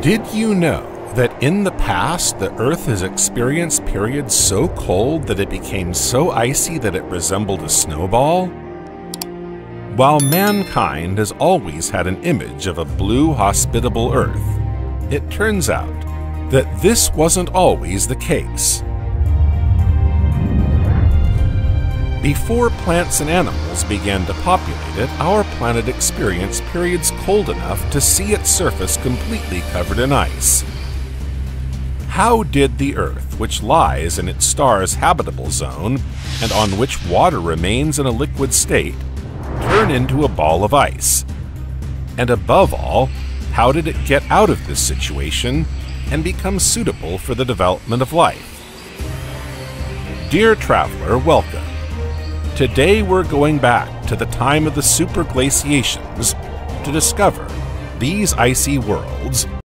Did you know that in the past the Earth has experienced periods so cold that it became so icy that it resembled a snowball? While mankind has always had an image of a blue, hospitable Earth, it turns out that this wasn't always the case. Before plants and animals began to populate it, our planet experienced periods cold enough to see its surface completely covered in ice. How did the Earth, which lies in its star's habitable zone and on which water remains in a liquid state, turn into a ball of ice? And above all, how did it get out of this situation and become suitable for the development of life? Dear traveler, welcome. Today we're going back to the time of the superglaciations to discover these icy worlds